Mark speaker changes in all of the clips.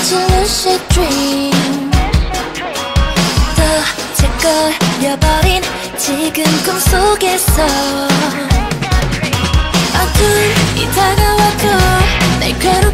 Speaker 1: 같이 lucid dream. 더 제껄려버린 지금 꿈속에서. 어둠이 다가왔고 날 괴롭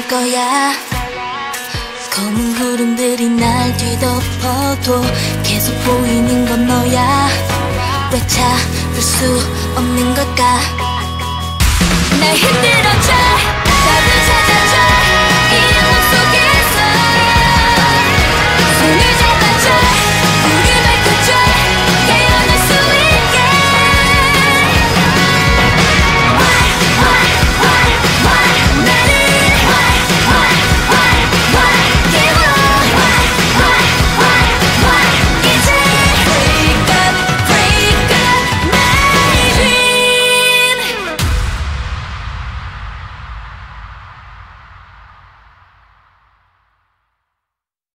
Speaker 1: 될 거야. 검은 구름들이 날 뒤덮어도 계속 보이는 건 너야. 왜 찾을 수 없는 걸까? 날 흔들어줘.